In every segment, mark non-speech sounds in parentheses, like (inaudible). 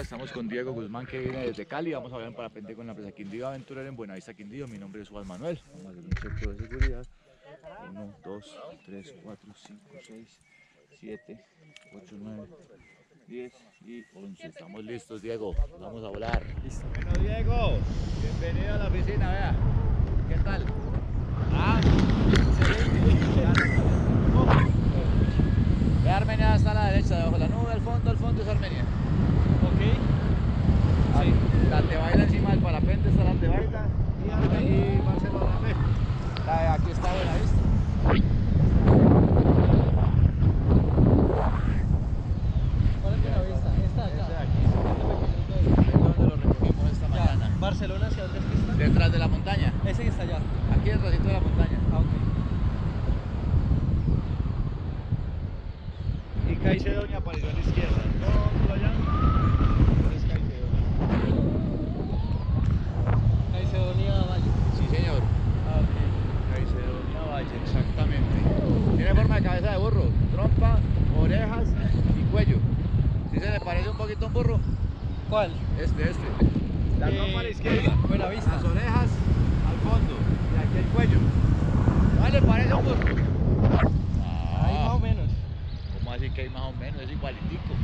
Estamos con Diego Guzmán que viene desde Cali. Vamos a ver en parapente con la empresa Quindío Aventurera en Buenavista Quindío. Mi nombre es Juan Manuel. Vamos a hacer un chequeo de seguridad. 1, 2, 3, 4, 5, 6, 7, 8, 9, 10 y 11. Estamos listos, Diego. Vamos a volar. Listo. Bueno, Diego, bienvenido a la oficina. Vea, ¿qué tal? Ah. Vea, Armenia está a la derecha, debajo de la nube, al fondo, al fondo es Armenia. Ok. Sí. La Tebaida encima del parapente está la Tebaida y Arme y Barcelona. Ve. La de aquí está Buenavista. ¿Cuál es la vista? Esta de acá. aquí. Es donde lo recogimos esta mañana. Barcelona, ¿hacia dónde es que está? Detrás de la montaña. Ese que está allá. Aquí el racito de la montaña. Ah, ok. Y Caicedonia apareció a la izquierda. Todo allá. Es Caicedonia. Caicedonia Valle. Sí, señor. Ah, ok. Caicedonia Valle, exactamente. Tiene forma de cabeza de burro, trompa, orejas y cuello. Si se le parece un poquito a un burro, ¿Cuál? este, este. La Eh, trompa a la izquierda, Buena vista. las orejas al fondo y aquí el cuello. ¿Cuál le parece a un burro? Ahí más o menos. ¿Cómo así que hay más o menos? Es igualitico. (laughs)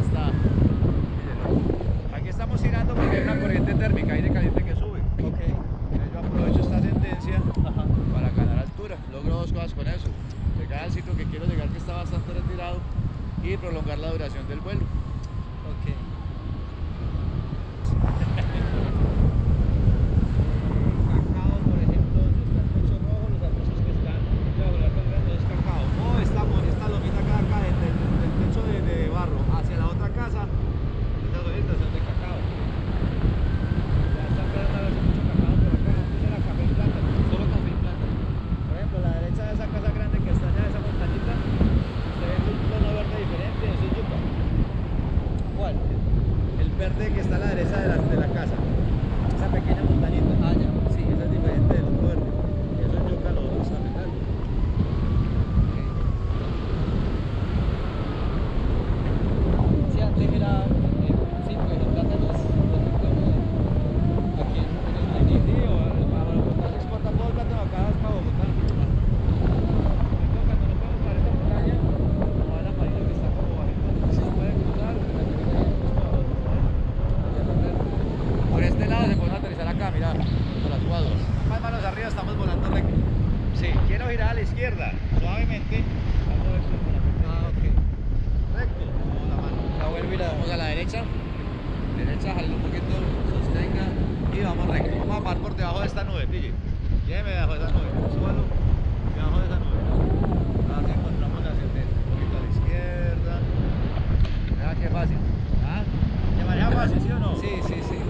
Está. Mírenlo. Aquí estamos tirando porque hay una corriente térmica, aire caliente que sube. Ok. Entonces yo aprovecho esta tendencia Ajá. para ganar altura. Logro dos cosas con eso. Llegar al sitio que quiero llegar que está bastante retirado y prolongar la duración del vuelo. Ok. Cacao, por ejemplo, donde está el techo rojo, los arbustos que están debajo de la colgando es cacao. O esta, esta lomita acá, acá desde el del techo de, de barro hacia la otra casa, estas lomitas son de cacao. Ya está empezando a verse mucho cacao por acá. Antes era café y plátano. Solo café y plátano. Por ejemplo, a la derecha de esa casa grande que está allá, esa montañita, se ve un tono verde diferente, eso es yuca. ¿Cuál? El verde que está a la derecha de la, acá, mirad, volatuados. Más manos arriba, estamos volando recto. Sí. Quiero girar a la izquierda, suavemente. Ah, ok. Recto, la mano. La vuelvo y a la derecha. Derecha, jale un poquito, sostenga y vamos recto. Vamos a parar por debajo de esta nube, pille. Lléveme debajo de esa nube, súbalo, debajo de esa nube. Así encontramos la ascendente, un poquito a la izquierda. Mira qué fácil. ¿Ah? ¿Te fácil, sí o no? Sí, sí, sí.